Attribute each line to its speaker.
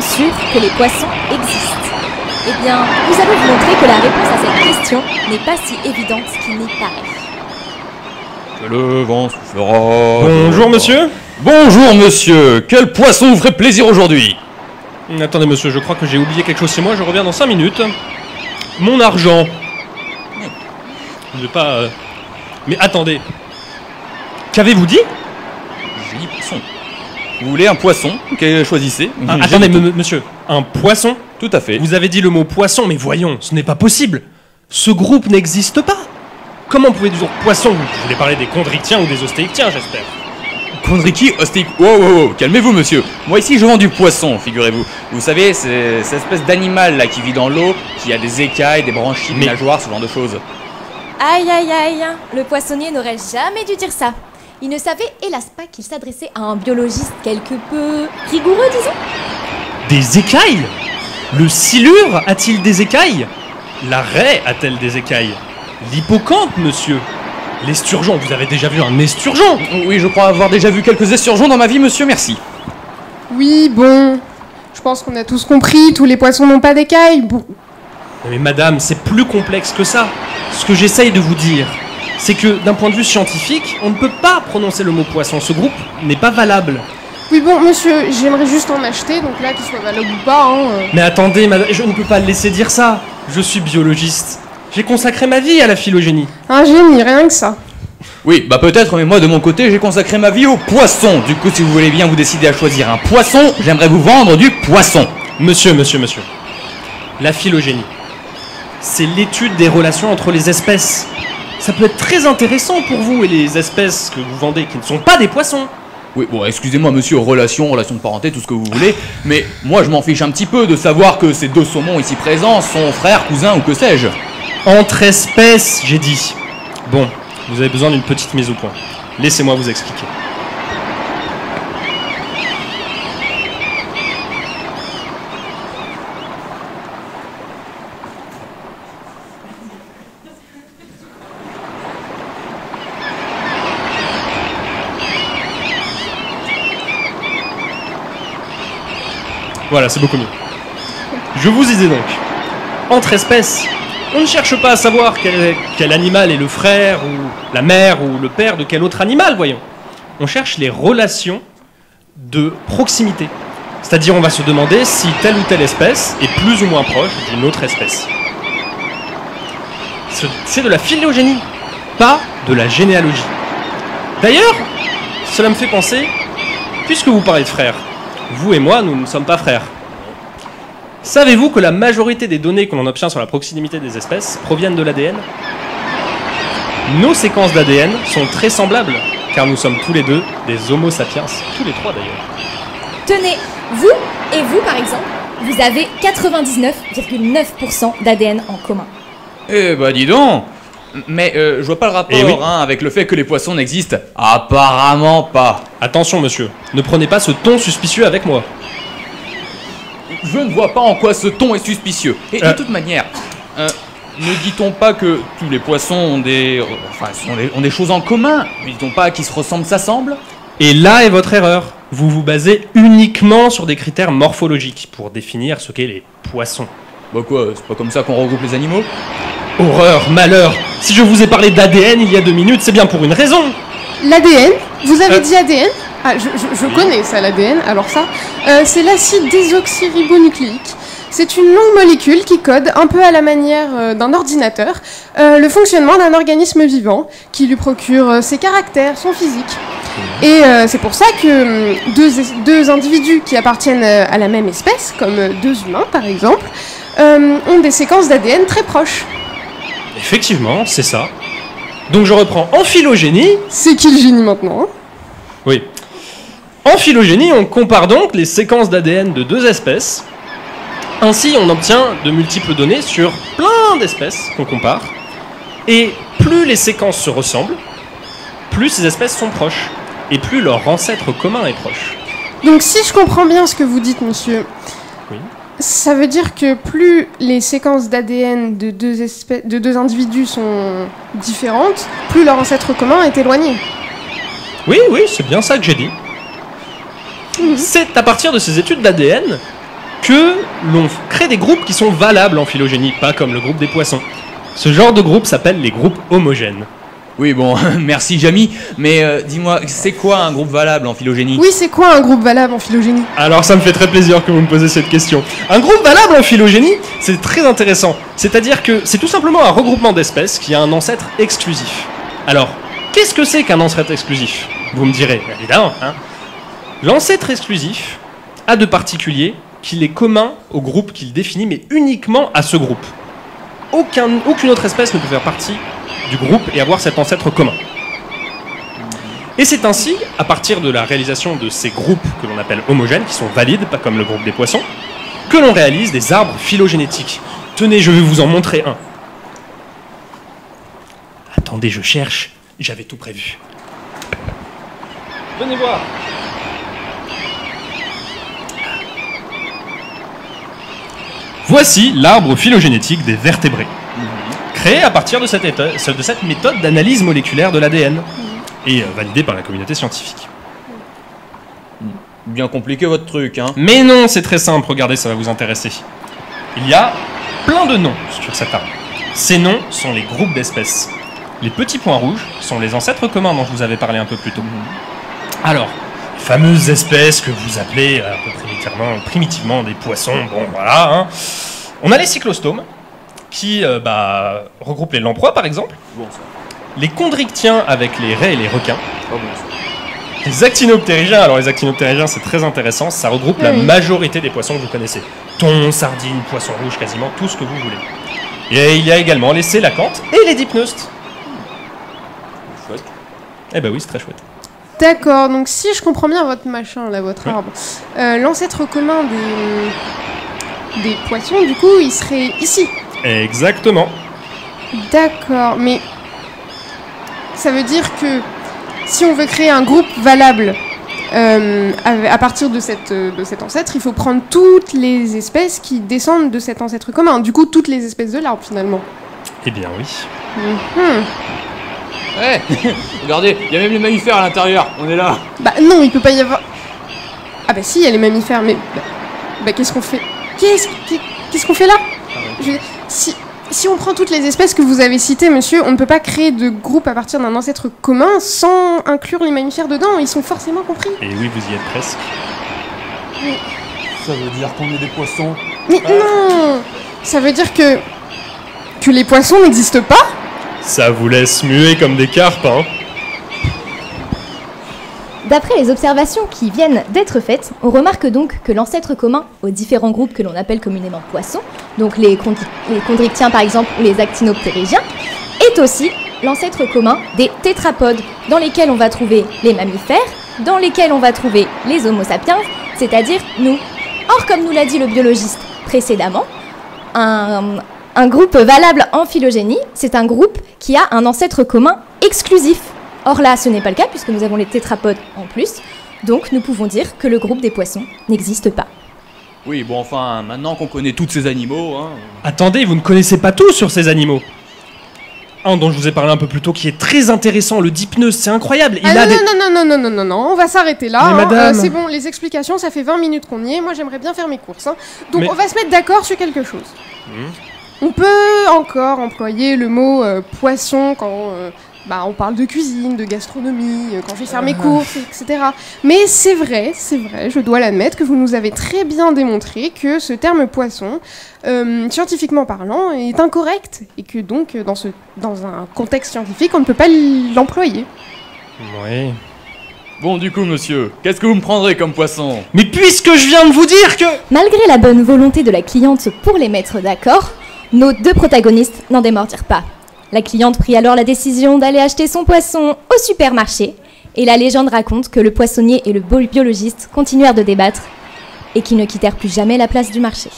Speaker 1: sûr que les poissons existent Eh bien, nous allons vous montrer que la réponse à cette question n'est pas si évidente qu'il n'y paraît.
Speaker 2: Que le vent soufflera.
Speaker 3: Bonjour monsieur
Speaker 2: Bonjour monsieur. Quel poisson vous ferait plaisir aujourd'hui?
Speaker 3: Attendez monsieur, je crois que j'ai oublié quelque chose chez moi, je reviens dans 5 minutes. Mon argent. Je vais pas... euh, Mais attendez. Qu'avez-vous dit?
Speaker 2: J'ai dit poisson. Vous voulez un poisson Ok, choisissez.
Speaker 3: Ah, Attendez monsieur, un poisson
Speaker 2: Tout à fait.
Speaker 3: Vous avez dit le mot poisson, mais voyons, ce n'est pas possible. Ce groupe n'existe pas. Comment pouvez-vous dire poisson? Vous voulez parler des chondrichiens ou des ostéichiens, j'espère.
Speaker 2: Kondriki, ostéique. Wow, wow, wow, calmez-vous, monsieur. Moi, ici, je vends du poisson, figurez-vous. Vous savez, c'est cette espèce d'animal là qui vit dans l'eau, qui a des écailles, des branchies, des
Speaker 3: Mais-
Speaker 2: nageoires, ce genre de choses.
Speaker 1: Aïe aïe aïe, le poissonnier n'aurait jamais dû dire ça. Il ne savait hélas pas qu'il s'adressait à un biologiste quelque peu rigoureux, disons.
Speaker 3: Des écailles Le silure a-t-il des écailles? La raie a-t-elle des écailles? L'hippocampe, monsieur L'esturgeon, vous avez déjà vu un esturgeon
Speaker 2: Oui, je crois avoir déjà vu quelques esturgeons dans ma vie, monsieur, merci.
Speaker 4: Oui, bon. Je pense qu'on a tous compris, tous les poissons n'ont pas d'écailles. Bon.
Speaker 3: Mais madame, c'est plus complexe que ça. Ce que j'essaye de vous dire, c'est que d'un point de vue scientifique, on ne peut pas prononcer le mot poisson. Ce groupe n'est pas valable.
Speaker 4: Oui, bon, monsieur, j'aimerais juste en acheter, donc là, qu'il soit valable ou pas, hein. euh.
Speaker 3: Mais attendez, madame, je ne peux pas le laisser dire ça. Je suis biologiste. J'ai consacré ma vie à la phylogénie.
Speaker 4: Un génie, rien que ça.
Speaker 2: Oui, bah peut-être, mais moi, de mon côté, j'ai consacré ma vie au poisson. Du coup, si vous voulez bien vous décider à choisir un poisson, j'aimerais vous vendre du poisson.
Speaker 3: Monsieur, monsieur, monsieur. La phylogénie, c'est l'étude des relations entre les espèces. Ça peut être très intéressant pour vous et les espèces que vous vendez qui ne sont pas des poissons.
Speaker 2: Oui, bon, excusez-moi, monsieur, relation, relation de parenté, tout ce que vous voulez, mais moi, je m'en fiche un petit peu de savoir que ces deux saumons ici présents sont frères, cousins ou que sais-je.
Speaker 3: Entre espèces, j'ai dit. Bon, vous avez besoin d'une petite mise au point. Laissez-moi vous expliquer. Voilà, c'est beaucoup mieux. Je vous disais donc, entre espèces, on ne cherche pas à savoir quel, animal est le frère ou la mère ou le père de quel autre animal, voyons. On cherche les relations de proximité. C'est-à-dire on va se demander si telle ou telle espèce est plus ou moins proche d'une autre espèce. Ce- C'est de la phylogénie, pas de la généalogie. D'ailleurs, cela me fait penser, puisque vous parlez de frères, vous et moi, nous ne sommes pas frères. Savez-vous que la majorité des données que l'on obtient sur la proximité des espèces proviennent de l'ADN Nos séquences d'ADN sont très semblables, car nous sommes tous les deux des Homo sapiens, tous les trois d'ailleurs.
Speaker 1: Tenez, vous et vous par exemple, vous avez 99,9% d'ADN en commun.
Speaker 2: Eh bah dis donc Mais euh, je vois pas le rapport
Speaker 3: Eh oui.
Speaker 2: hein, avec le fait que les poissons n'existent. Apparemment pas.
Speaker 3: Attention monsieur, ne prenez pas ce ton suspicieux avec moi.
Speaker 2: Je ne vois pas en quoi ce ton est suspicieux. Et
Speaker 3: Euh.
Speaker 2: de toute manière, euh, ne dit-on pas que tous les poissons ont des, enfin, des, ont des choses en commun Ne dit-on pas qu'ils se ressemblent, s'assemblent
Speaker 3: Et là est votre erreur. Vous vous basez uniquement sur des critères morphologiques pour définir ce qu'est les poissons.
Speaker 2: Bah quoi, c'est pas comme ça qu'on regroupe les animaux
Speaker 3: Horreur, malheur Si je vous ai parlé d'ADN il y a deux minutes, c'est bien pour une raison
Speaker 4: L'ADN, vous avez
Speaker 3: Euh.
Speaker 4: dit ADN Ah, je, je- je connais ça, l'ADN, alors ça. Euh, c'est l'acide désoxyribonucléique. C'est une longue molécule qui code, un peu à la manière euh, d'un ordinateur, euh, le fonctionnement d'un organisme vivant, qui lui procure euh, ses caractères, son physique. Et c'est pour ça que hum, deux, individus qui appartiennent à la même espèce, comme deux humains par exemple, ont des séquences d'ADN très proches.
Speaker 3: Effectivement, c'est ça. Donc je reprends en phylogénie.
Speaker 4: C'est qui le génie maintenant hein?
Speaker 3: Oui. En phylogénie, on compare donc les séquences d'ADN de deux espèces. Ainsi, on obtient de multiples données sur plein d'espèces qu'on compare. Et plus les séquences se ressemblent, plus ces espèces sont proches. Et plus leur ancêtre commun est proche.
Speaker 4: Donc si je comprends bien ce que vous dites, monsieur,
Speaker 3: Oui.
Speaker 4: Ça veut dire que plus les séquences d'ADN de deux, espèces, de deux individus sont différentes, plus leur ancêtre commun est éloigné.
Speaker 3: Oui, oui, c'est bien ça que j'ai dit. C'est à partir de ces études d'ADN que l'on crée des groupes qui sont valables en phylogénie, pas comme le groupe des poissons. Ce genre de groupe s'appelle les groupes homogènes.
Speaker 2: Oui, bon, merci Jamy, mais euh, dis-moi, c'est quoi un groupe valable en phylogénie?
Speaker 4: Oui, c'est quoi un groupe valable en phylogénie?
Speaker 3: Alors ça me fait très plaisir que vous me posiez cette question. Un groupe valable en phylogénie, c'est très intéressant. C'est-à-dire que c'est tout simplement un regroupement d'espèces qui a un ancêtre exclusif. Alors, qu'est-ce que c'est qu'un ancêtre exclusif? Vous me direz, évidemment. Hein L'ancêtre exclusif a de particulier qu'il est commun au groupe qu'il définit, mais uniquement à ce groupe. Aucun, aucune autre espèce ne peut faire partie du groupe et avoir cet ancêtre commun. Et c'est ainsi, à partir de la réalisation de ces groupes que l'on appelle homogènes, qui sont valides, pas comme le groupe des poissons, que l'on réalise des arbres phylogénétiques. Tenez, je vais vous en montrer un. Attendez, je cherche, j'avais tout prévu. Venez voir. Voici l'arbre phylogénétique des vertébrés, créé à partir de cette, de cette méthode d'analyse moléculaire de l'ADN et euh, validé par la communauté scientifique.
Speaker 2: Bien compliqué votre truc, hein
Speaker 3: Mais non, c'est très simple, regardez, ça va vous intéresser. Il y a plein de noms sur cet arbre. Ces noms sont les groupes d'espèces. Les petits points rouges sont les ancêtres communs dont je vous avais parlé un peu plus tôt. Alors, les fameuses espèces que vous appelez euh, un peu primitivement, primitivement des poissons, bon voilà. hein. On a les cyclostomes, qui euh, bah, regroupent les lamproies par exemple,
Speaker 2: Bon, ça.
Speaker 3: les chondrictiens avec les raies et les requins,
Speaker 2: Pas bon, ça.
Speaker 3: les actinoptérygiens, alors les actinoptérygiens c'est très intéressant, ça regroupe la majorité des poissons que vous connaissez. Thon, sardines, poissons rouges, quasiment tout ce que vous voulez. Et il y a également les sélacantes et les dipneustes.
Speaker 2: Chouette.
Speaker 3: Eh ben oui, c'est très chouette.
Speaker 4: D'accord, donc si je comprends bien votre machin, là, votre
Speaker 3: Oui.
Speaker 4: arbre, euh, l'ancêtre commun des, des poissons, du coup, il serait ici.
Speaker 3: Exactement.
Speaker 4: D'accord, mais ça veut dire que si on veut créer un groupe valable euh, à, à partir de, cette, euh, de cet ancêtre, il faut prendre toutes les espèces qui descendent de cet ancêtre commun. Du coup, toutes les espèces de l'arbre, finalement.
Speaker 3: Eh bien oui.
Speaker 4: Mhm.
Speaker 2: Ouais Regardez, il y a même les mammifères à l'intérieur, on est là
Speaker 4: Bah non, il peut pas y avoir... Ah bah si, il y a les mammifères, mais... Bah, bah, qu'est-ce qu'on fait? Qu'est-ce qu'est- qu'est-ce qu'on fait là? Dire, si, si on prend toutes les espèces que vous avez citées, monsieur, on ne peut pas créer de groupe à partir d'un ancêtre commun sans inclure les mammifères dedans. Ils sont forcément compris.
Speaker 3: Et oui, vous y êtes presque.
Speaker 2: Ça veut dire qu'on est des poissons
Speaker 4: Mais non Ça veut dire que... que les poissons n'existent pas
Speaker 3: Ça vous laisse muer comme des carpes, hein
Speaker 1: D'après les observations qui viennent d'être faites, on remarque donc que l'ancêtre commun aux différents groupes que l'on appelle communément poissons, donc les, les par exemple ou les actinoptérygiens, est aussi l'ancêtre commun des tétrapodes, dans lesquels on va trouver les mammifères, dans lesquels on va trouver les homo sapiens, c'est-à-dire nous. Or, comme nous l'a dit le biologiste précédemment, un groupe valable en phylogénie, c'est un groupe qui a un ancêtre commun exclusif. Or là, ce n'est pas le cas puisque nous avons les tétrapodes en plus. Donc nous pouvons dire que le groupe des poissons n'existe pas.
Speaker 2: Oui, bon, enfin, maintenant qu'on connaît tous ces animaux, hein...
Speaker 3: Attendez, vous ne connaissez pas tout sur ces animaux. Un dont je vous ai parlé un peu plus tôt qui est très intéressant, le dipneus, c'est incroyable. Il
Speaker 4: Ah
Speaker 3: a
Speaker 4: non,
Speaker 3: des...
Speaker 4: non, non, non, non, non, non, non, on va s'arrêter là. Hein.
Speaker 3: madame.
Speaker 4: Euh, c'est bon, les explications, ça fait 20 minutes qu'on y est. Moi, j'aimerais bien faire mes courses. hein. Donc,
Speaker 3: Mais-
Speaker 4: on va se mettre d'accord sur quelque chose.
Speaker 3: Hmm.
Speaker 4: On peut encore employer le mot euh, poisson quand euh, bah, on parle de cuisine, de gastronomie, euh, quand je vais faire mes courses, etc. Mais c'est vrai, c'est vrai, je dois l'admettre que vous nous avez très bien démontré que ce terme poisson, euh, scientifiquement parlant, est incorrect et que donc euh, dans, ce, dans un contexte scientifique, on ne peut pas l'employer.
Speaker 3: Oui.
Speaker 2: Bon, du coup, monsieur, qu'est-ce que vous me prendrez comme poisson?
Speaker 3: Mais puisque je viens de vous dire que...
Speaker 1: Malgré la bonne volonté de la cliente pour les mettre d'accord, nos deux protagonistes n'en démordirent pas. La cliente prit alors la décision d'aller acheter son poisson au supermarché, et la légende raconte que le poissonnier et le biologiste continuèrent de débattre et qu'ils ne quittèrent plus jamais la place du marché.